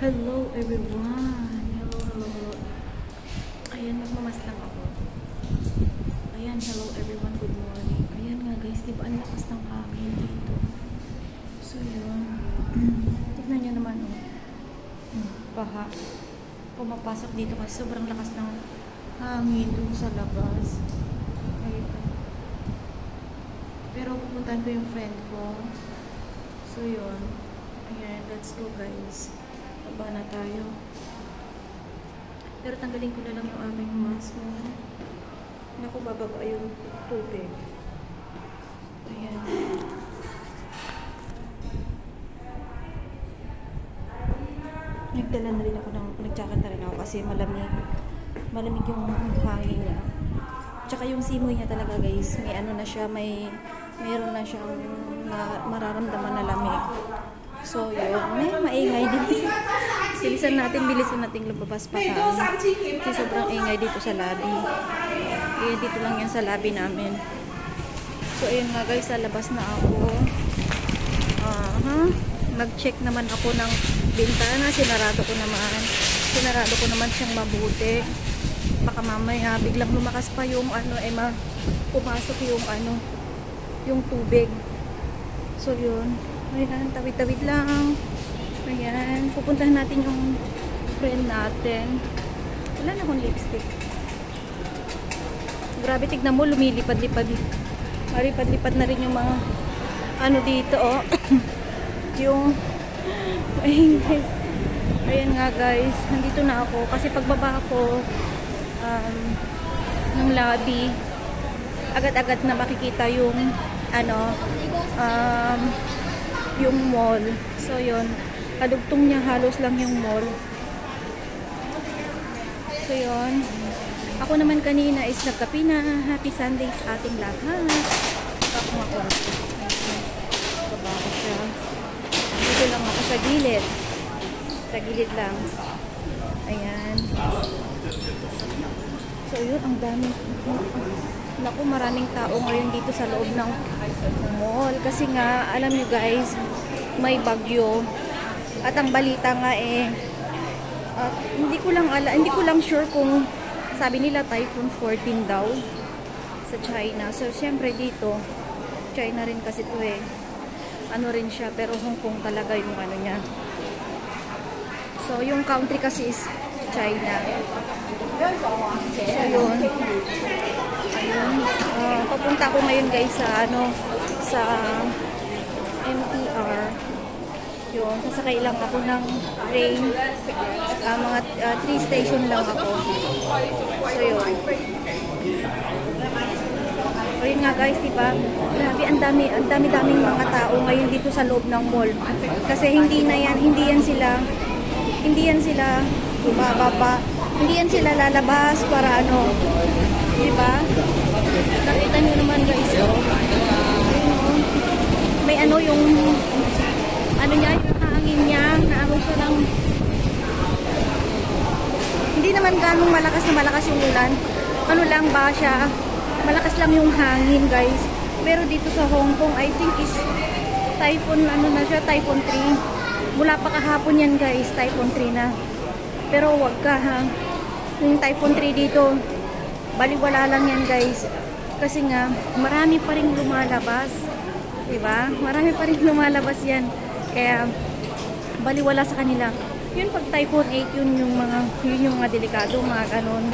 Hello everyone! Hello, hello, hello. Ayan, magmamas lang ako. Ayan, hello everyone. Good morning. Ayan nga guys, di ba ang lakas ng hangin dito? So yun. Tignan nyo naman oh. Paha. Pumapasok dito kasi sobrang lakas ng hangin dun sa labas. Ayan. Pero pupuntahan ko yung friend ko. So yun. Ayan, let's go guys. Baba na tayo. Pero tanggalin ko na lang yung aming mask mo. Naku, bababa yung tubig. Ayan. Nagdala na rin ako ng, nagtsakanta rin ako kasi malamig. Malamig yung hangin niya. Tsaka yung simoy niya talaga guys, may ano na siya, may meron na siyang na, mararamdaman na lamig. So yun, may maingay din. Bilisan natin, bilisan natin lumabas pa tayo. Kasi sobrang ingay dito sa lobby. Kaya dito lang yan sa lobby namin. So ayun nga guys, sa labas na ako. Aha. Nag-check naman ako ng bintana, sinarado ko naman. Sinarado ko naman siyang mabuti. Baka mamaya biglang lumakas pa yung ano, eh ma pumasok yung ano, yung tubig. So yun. Ayan, tawid-tawid lang. Ayan, pupuntahan natin yung friend natin. Wala na akong lipstick. Grabe, tignan mo, lumilipad-lipad. Maripad-lipad na rin yung mga ano dito, oh. yung ayun, ayan nga guys, nandito na ako. Kasi pagbaba ko um, ng lobby, agad-agad na makikita yung ano, um, yung mall. So, yun. Kadugtong niya halos lang yung mall. So, yun. Ako naman kanina is nagkapi na. Happy Sunday sa ating lahat. Ako ako. Baba ko siya. Dito lang ako sa gilid. Sa gilid lang. Ayan. So, yun. Ang dami. Naku, maraming tao ngayon dito sa loob ng mall. Kasi nga, alam nyo guys, may bagyo. At ang balita nga eh, at hindi ko lang ala, hindi ko lang sure kung sabi nila Typhoon 14 daw sa China. So, syempre dito, China rin kasi to eh. Ano rin siya, pero Hong Kong talaga yung ano niya. So, yung country kasi is China. So, yun. Ayun. Uh, papunta ako ngayon guys sa ano, sa MTR. Yun, sasakay lang ako ng train. Uh, mga 3 uh, station lang ako. So, yun. Ayun nga guys, di ba? Grabe, ang dami, ang dami-daming mga tao ngayon dito sa loob ng mall. Kasi hindi na yan, hindi yan sila, hindi yan sila bumababa. Hindi yan sila lalabas para ano, di ba? Nakita nyo naman guys, oh. May ano yung, ano niya, yung hangin niya, na ano siya lang, hindi naman ganong malakas na malakas yung ulan. Ano lang ba siya, malakas lang yung hangin guys. Pero dito sa Hong Kong, I think is typhoon, ano na siya, typhoon 3. Mula pa kahapon yan guys, typhoon 3 na. Pero wag ka ha. Yung typhoon 3 dito, baliwala lang yan guys. Kasi nga, marami pa rin lumalabas. Diba? Marami pa rin lumalabas yan. Kaya, baliwala sa kanila. Yun pag typhoon 8, yun yung mga, yun yung mga delikado, mga ganun.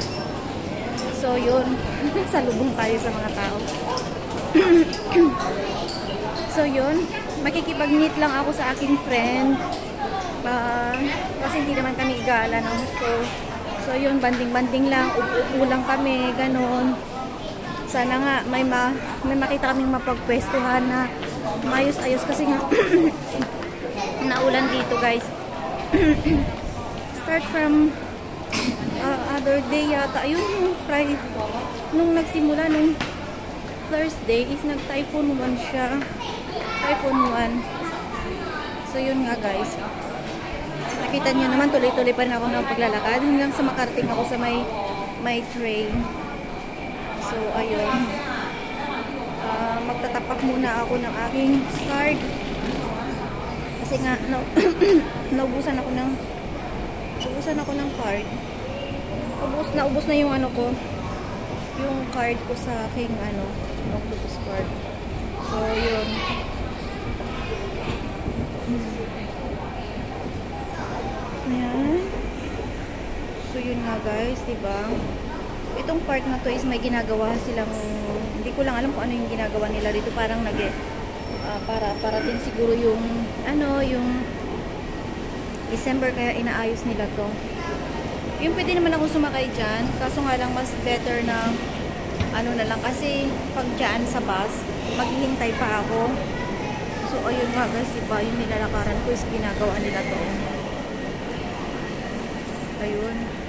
So, yun. Salubong tayo sa mga tao. so, yun. Makikipag-meet lang ako sa aking friend. Uh, kasi hindi naman kami igala ng gusto. So, yun. Banding-banding lang. Upo lang kami. Ganon. Sana nga may, ma may makita kaming mapagpwestuhan na mayos-ayos kasi nga naulan dito guys. Start from uh, other day yata. Ayun yung Friday. Nung nagsimula, nung Thursday is nag-typhoon 1 siya. Typhoon 1. So yun nga guys. Nakita niyo naman tuloy-tuloy pa rin ako ng paglalakad hanggang sa makarating ako sa may may train. So ayun. Uh, magtatapak muna ako ng aking card. Kasi nga, na naubusan ako ng naubusan ako ng card. Ubus na ubus na yung ano ko. Yung card ko sa aking ano, octopus card. So, yun. Ayan. So, yun nga guys, di ba? Itong part na to is may ginagawa silang, hindi ko lang alam kung ano yung ginagawa nila dito. Parang nag uh, para parating siguro yung, ano, yung December kaya inaayos nila to. Yung pwede naman ako sumakay dyan, kaso nga lang mas better na ano na lang kasi pag dyan sa bus, maghihintay pa ako. So ayun nga guys, iba yung nilalakaran ko is ginagawa nila to. Ayun.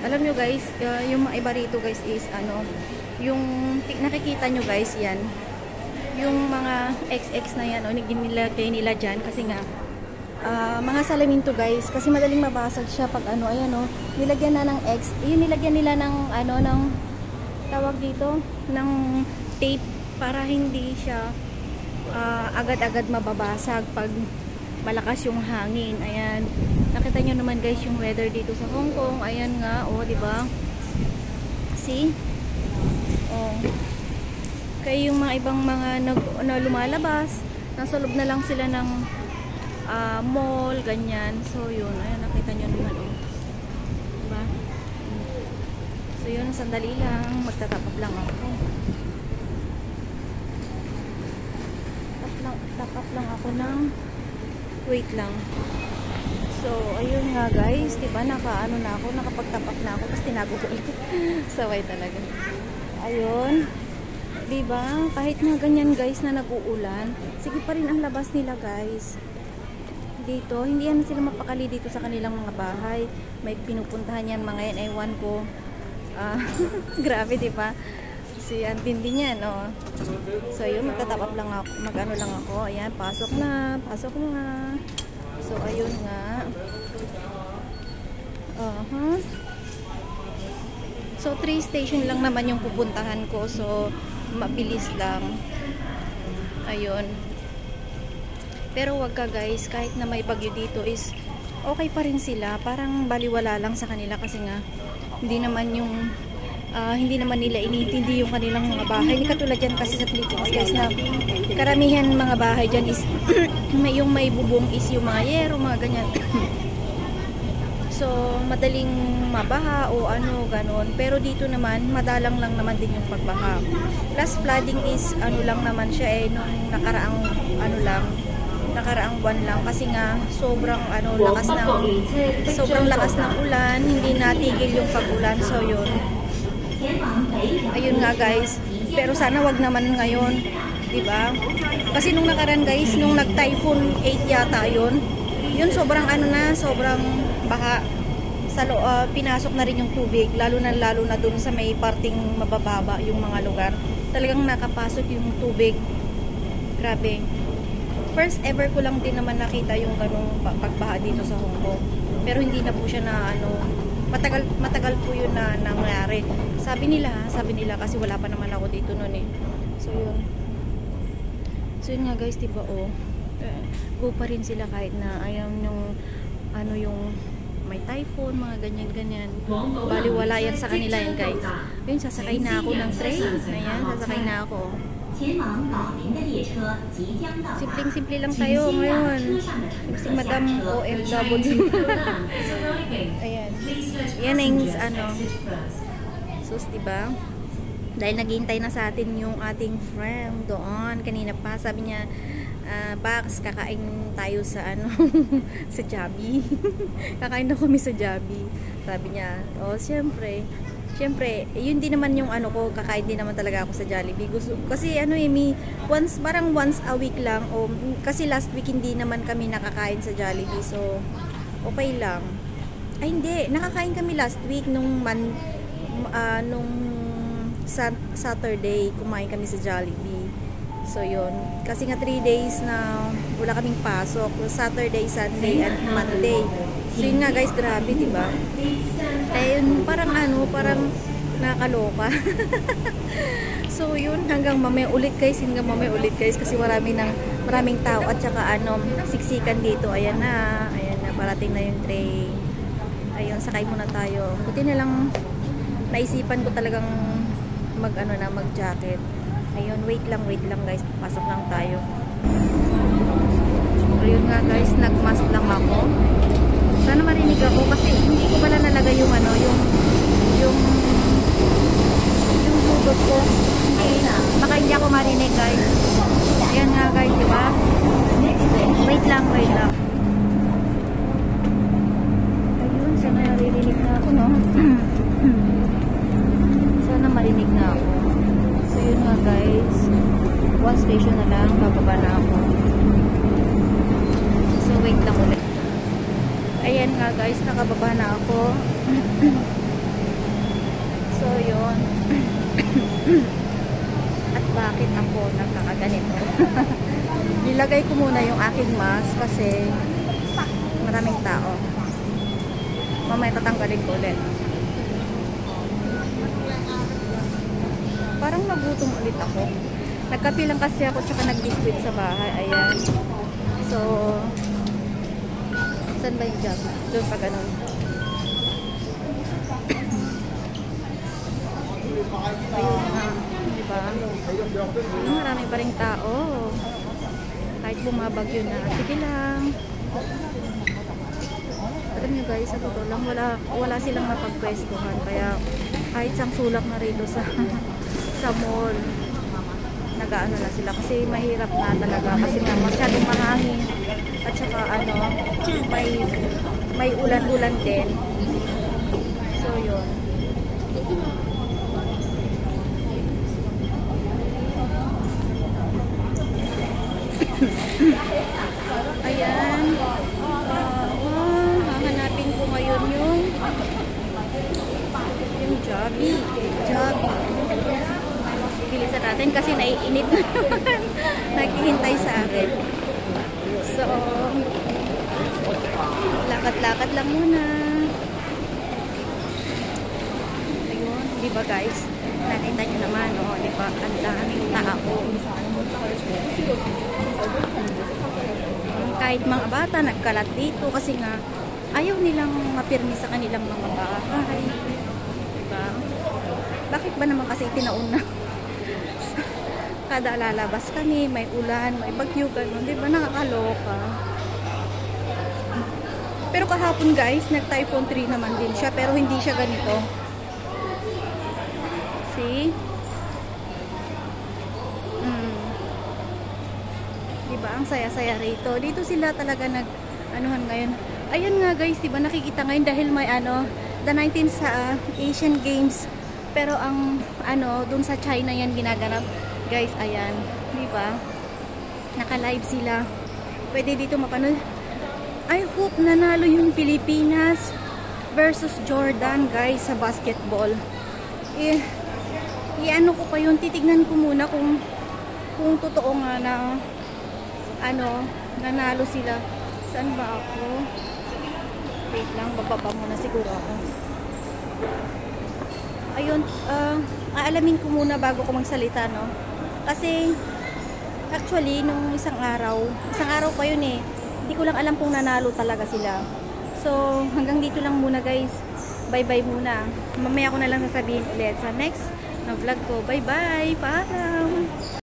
Alam nyo guys, uh, yung mga iba rito guys is ano, yung nakikita nyo guys yan, yung mga XX na yan, o, oh, nilagay nila dyan kasi nga, uh, mga salamin to guys, kasi madaling mabasag siya pag ano, ayan o, oh, nilagyan na ng X, yun nilagyan nila ng ano, ng tawag dito, ng tape para hindi siya uh, agad-agad mababasag pag malakas yung hangin. Ayan. Nakita nyo naman guys yung weather dito sa Hong Kong. Ayan nga, oh, di ba? See? Oh. Kaya yung mga ibang mga nag, na lumalabas, nasa loob na lang sila ng uh, mall, ganyan. So, yun. Ayan, nakita nyo naman, oh. Diba? So, yun. Sandali lang. Magtatapap lang ako. Tap lang, lang ako ng wait lang. So, ayun nga guys, 'di ba? Naka ano na ako, nakapagtapak na ako, tapos tinago ko ulit. Saway talaga. Ayun. 'Di ba? Kahit na ganyan guys na nag-uulan, sige pa rin ang labas nila, guys. Dito, hindi yan sila mapakali dito sa kanilang mga bahay. May pinupuntahan yan mga yan, ewan ko. Uh, grabe, 'di ba? Si antindi niyan, oh. So, yun, magtatapap lang ako, mag-ano lang ako. Ayan, pasok na, pasok na. So, ayun nga. Uh -huh. So, 3 station lang naman yung pupuntahan ko. So, mabilis lang. Ayun. Pero wag ka guys, kahit na may bagyo dito is okay pa rin sila. Parang baliwala lang sa kanila kasi nga hindi naman yung uh, hindi naman nila inintindi yung kanilang mga bahay. Hindi katulad yan kasi sa Philippines guys na karamihan mga bahay dyan is may, yung may bubong is yung mga yero, mga ganyan. so, madaling mabaha o ano, ganon. Pero dito naman, madalang lang naman din yung pagbaha. Plus, flooding is ano lang naman siya eh, nung nakaraang ano lang, nakaraang buwan lang kasi nga sobrang ano lakas ng sobrang lakas ng ulan hindi natigil yung pag-ulan so yun ayun nga guys. Pero sana wag naman ngayon di ba kasi nung nakaraan guys nung nag typhoon 8 yata yun yun sobrang ano na sobrang baka sa uh, pinasok na rin yung tubig lalo na lalo na dun sa may parting mabababa yung mga lugar. Talagang nakapasok yung tubig. Grabe. First ever ko lang din naman nakita yung ganong pagbaha dito sa Hong Kong. Pero hindi na po siya na ano matagal matagal po yun na nangyari sabi nila sabi nila kasi wala pa naman ako dito noon eh so yun so yun nga guys diba oh go pa rin sila kahit na ayaw yung ano yung may typhoon, mga ganyan-ganyan. Bali, wala yan sa kanila yan, guys. Yun, sasakay na ako ng train. Ayan, sasakay na ako. Simpleng-simple lang tayo ngayon. Si Madam OFW. Ayan. Yan ang ano. Sus, diba? Dahil naghihintay na sa atin yung ating friend doon. Kanina pa, sabi niya, uh, Bax, kakain tayo sa ano, sa Jabi. kakain na kami sa Jabi. Sabi niya, oh, siyempre, syempre, yun din naman yung ano ko, kakain din naman talaga ako sa Jollibee. Gusto, kasi ano eh, mi, once, parang once a week lang, o, kasi last week hindi naman kami nakakain sa Jollibee, so, okay lang. Ay, hindi, nakakain kami last week nung man, uh, nung sa, Saturday, kumain kami sa Jollibee. So, yun. Kasi nga 3 days na wala kaming pasok. Saturday, Sunday, and Monday. So yun nga guys, grabe, di ba? Eh, parang ano, parang nakakaloka. So yun, hanggang mamaya ulit guys, hanggang mamaya ulit guys kasi marami ng maraming tao at saka ano, siksikan dito. Ayan na, ayan na, parating na yung train. Ayun, sakay muna tayo. Buti na lang naisipan ko talagang mag ano na, mag jacket. Ayun, wait lang, wait lang guys. Pasok lang tayo. Ayun nga guys, nagmask lang ako. Sana marinig ako kasi hindi ko pala nalagay yung ano, yung yung yung hugot ko. Hindi na. Baka hindi ako marinig guys. Ayan nga guys, di ba? Wait lang, wait lang. Ayun, sana naririnig na ako, no? sana marinig na ako. So yun nga guys. One station na lang, bababa na ako. So wait lang ulit. Ayan nga guys, nakababa na ako. so yun. At bakit ako nagkakaganito? Nilagay ko muna yung aking mask kasi maraming tao. Mamaya tatanggalin ko ulit. Parang nagutom ulit ako. Nagkape lang kasi ako tsaka nag-biscuit sa bahay. Ayan. So, saan ba yung job? Doon pa ganun. Ayun na. Diba? Ayun, marami pa rin tao. Kahit bumabagyo na. Sige lang. Alam nyo guys, sa totoo lang, wala, wala silang mapagpwestuhan. Kaya kahit sang sulak na rito sa sa mall, nag-ano na sila. Kasi mahirap na talaga. Kasi nga masyadong mahangin. At saka ano, may may ulan-ulan din. So, yun. Ayan. Uh, hahanapin ko ngayon yung yung Joby. Joby. Bilisan natin kasi naiinit na. Naghihintay sa akin. So, lakad-lakad lang muna. Ayun, di ba guys? Nakita nyo naman, oh, di ba? Ang daming tao. Kahit mga bata, nagkalat dito kasi nga ayaw nilang mapirmi sa kanilang mga bahay. Diba? Bakit ba naman kasi itinauna? Kada lalabas kami, may ulan, may bagyo, ganun. Diba? Nakakaloka. Pero kahapon guys, nag-typhoon 3 naman din siya, pero hindi siya ganito. See? Mm. Diba? Ang saya-saya rito. Dito sila talaga nag anuhan ngayon. Ayan nga guys, diba nakikita ngayon dahil may ano, the 19 sa uh, Asian Games. Pero ang ano, dun sa China yan ginaganap. Guys, ayan. Diba? Naka-live sila. Pwede dito mapanood. I hope nanalo yung Pilipinas versus Jordan guys sa basketball. Eh, i-ano ko pa yun, titignan ko muna kung kung totoo nga na ano, nanalo sila. Saan ba ako? Wait lang, bababa muna siguro ako. Ayun, uh, aalamin ko muna bago ko magsalita, no? Kasi, actually, nung isang araw, isang araw pa yun eh, hindi ko lang alam kung nanalo talaga sila. So, hanggang dito lang muna guys. Bye-bye muna. Mamaya ko na lang sasabihin ulit sa next na vlog ko. Bye-bye! Paalam!